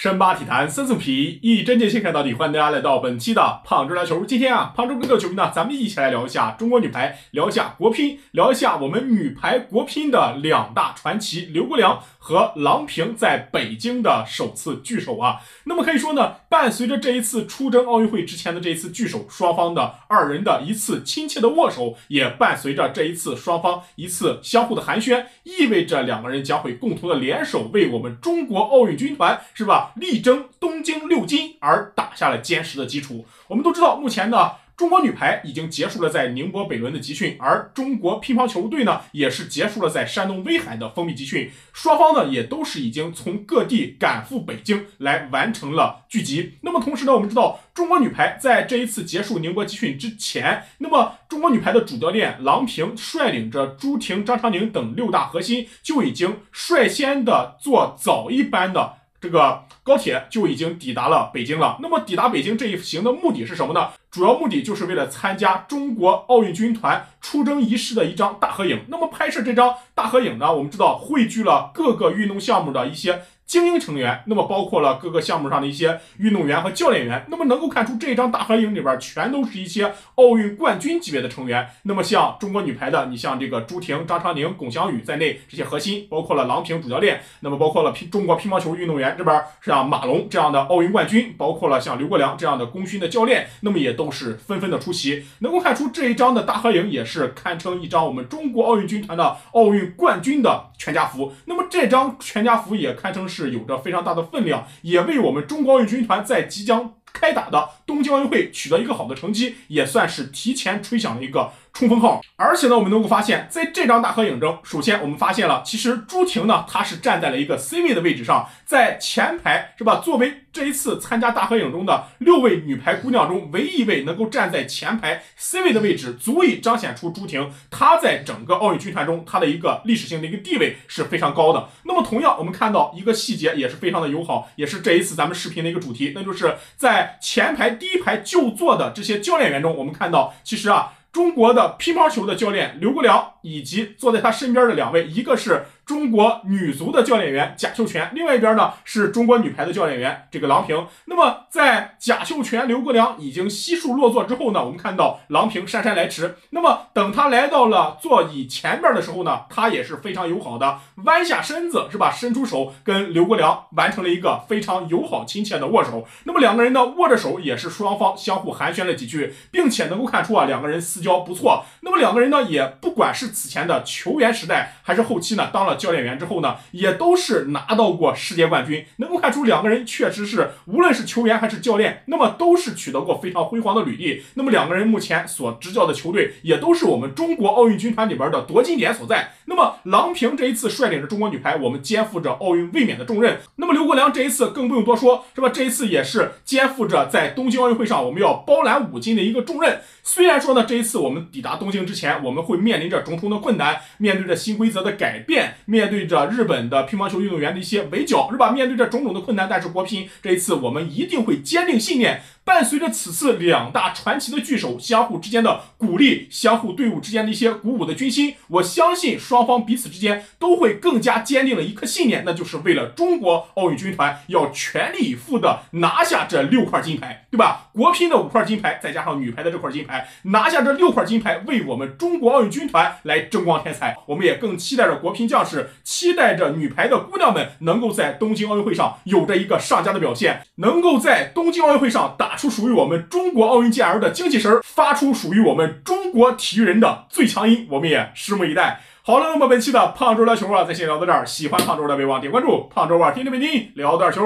深扒体坛深层皮，一针见血看到底。欢迎大家来到本期的胖周聊球。今天啊，胖周跟各位球迷呢，咱们一起来聊一下中国女排，聊一下国乒，聊一下我们女排国乒的两大传奇刘国梁和郎平在北京的首次聚首啊。那么可以说呢，伴随着这一次出征奥运会之前的这一次聚首，双方的二人的一次亲切的握手，也伴随着这一次双方一次相互的寒暄，意味着两个人将会共同的联手为我们中国奥运军团是吧？力争东京六金而打下了坚实的基础。我们都知道，目前呢，中国女排已经结束了在宁波北仑的集训，而中国乒乓球队呢，也是结束了在山东威海的封闭集训。双方呢，也都是已经从各地赶赴北京来完成了聚集。那么同时呢，我们知道，中国女排在这一次结束宁波集训之前，那么中国女排的主教练郎平率领着朱婷、张常宁等六大核心，就已经率先的做早一班的。这个高铁就已经抵达了北京了。那么抵达北京这一行的目的是什么呢？主要目的就是为了参加中国奥运军团出征仪式的一张大合影。那么拍摄这张大合影呢，我们知道汇聚了各个运动项目的一些。精英成员，那么包括了各个项目上的一些运动员和教练员，那么能够看出这一张大合影里边全都是一些奥运冠军级别的成员。那么像中国女排的，你像这个朱婷、张常宁、龚翔宇在内这些核心，包括了郎平主教练，那么包括了乒中国乒乓球运动员这边像马龙这样的奥运冠军，包括了像刘国梁这样的功勋的教练，那么也都是纷纷的出席。能够看出这一张的大合影也是堪称一张我们中国奥运军团的奥运冠军的全家福。那么这张全家福也堪称是。是有着非常大的分量，也为我们中国奥运军团在即将开打的东京奥运会取得一个好的成绩，也算是提前吹响了一个。冲锋号，而且呢，我们能够发现，在这张大合影中，首先我们发现了，其实朱婷呢，她是站在了一个 C 位的位置上，在前排是吧？作为这一次参加大合影中的六位女排姑娘中唯一一位能够站在前排 C 位的位置，足以彰显出朱婷她在整个奥运军团中她的一个历史性的一个地位是非常高的。那么，同样我们看到一个细节也是非常的友好，也是这一次咱们视频的一个主题，那就是在在前排第一排就坐的这些教练员中，我们看到其实啊。中国的乒乓球的教练刘国梁，以及坐在他身边的两位，一个是。中国女足的教练员贾秀全，另外一边呢是中国女排的教练员这个郎平。那么在贾秀全、刘国梁已经悉数落座之后呢，我们看到郎平姗姗来迟。那么等他来到了座椅前边的时候呢，他也是非常友好的弯下身子，是吧？伸出手跟刘国梁完成了一个非常友好亲切的握手。那么两个人呢握着手，也是双方相互寒暄了几句，并且能够看出啊两个人私交不错。那么两个人呢也不管是此前的球员时代，还是后期呢当了。教练员之后呢，也都是拿到过世界冠军，能够看出两个人确实是，无论是球员还是教练，那么都是取得过非常辉煌的履历。那么两个人目前所执教的球队，也都是我们中国奥运军团里边的夺金点所在。那么郎平这一次率领着中国女排，我们肩负着奥运卫冕的重任。那么刘国梁这一次更不用多说，是吧？这一次也是肩负着在东京奥运会上我们要包揽五金的一个重任。虽然说呢，这一次我们抵达东京之前，我们会面临着重重的困难，面对着新规则的改变，面对着日本的乒乓球运动员的一些围剿，是吧？面对着种种的困难，但是国乒这一次我们一定会坚定信念。伴随着此次两大传奇的聚首，相互之间的鼓励，相互队伍之间的一些鼓舞的军心，我相信双方彼此之间都会更加坚定了一颗信念，那就是为了中国奥运军团要全力以赴的拿下这六块金牌，对吧？国乒的五块金牌，再加上女排的这块金牌，拿下这六块金牌，为我们中国奥运军团来争光添彩。我们也更期待着国乒将士，期待着女排的姑娘们能够在东京奥运会上有着一个上佳的表现，能够在东京奥运会上打。出属于我们中国奥运健儿的精气神，发出属于我们中国体育人的最强音，我们也拭目以待。好了，那么本期的胖周聊球啊，咱先聊到这儿。喜欢胖周的别忘点关注，胖周啊，天天陪您聊点球。